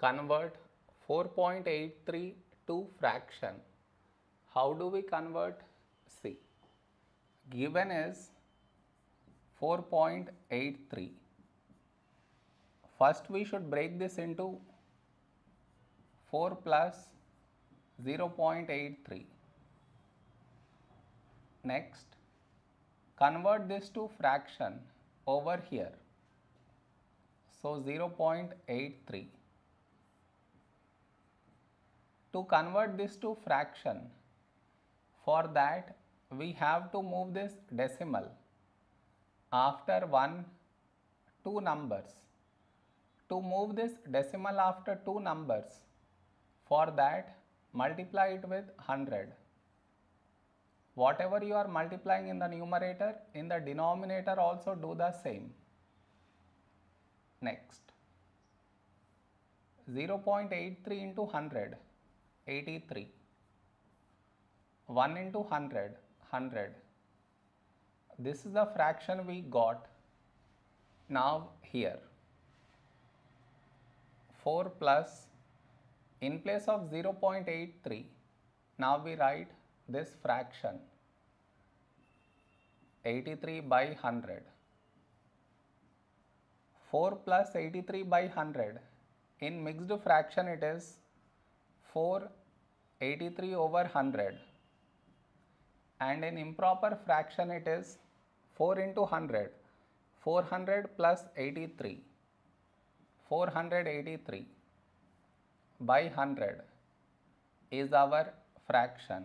convert 4.83 to fraction. How do we convert? See, given is 4.83. First we should break this into 4 plus 0.83. Next, convert this to fraction over here. So 0.83. To convert this to fraction, for that we have to move this decimal after one two numbers. To move this decimal after two numbers, for that multiply it with 100. Whatever you are multiplying in the numerator, in the denominator also do the same. Next, 0.83 into 100, 83. 1 into 100, 100. This is the fraction we got now here. 4 plus, in place of 0.83, now we write this fraction 83 by 100. 4 plus 83 by 100. In mixed fraction it is 4 83 over 100 and in improper fraction it is 4 into 100 400 plus 83 483 by 100 is our fraction